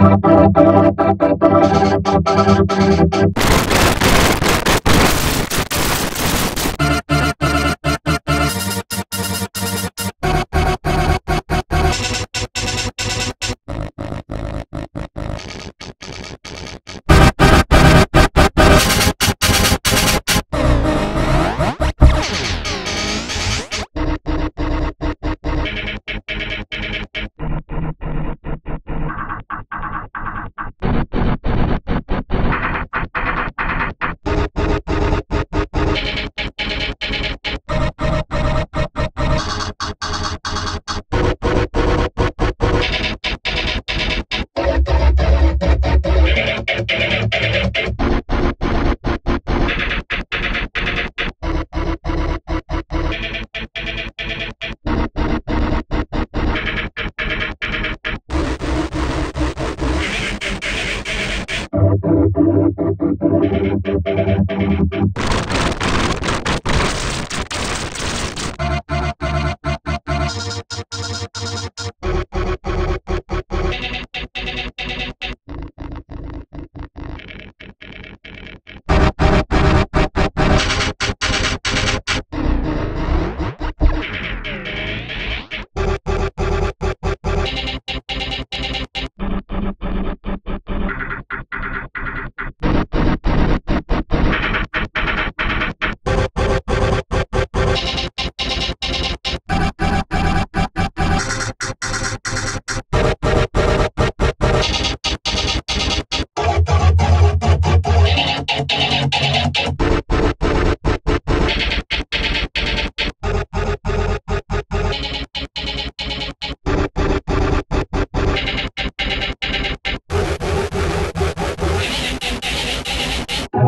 Thank you. you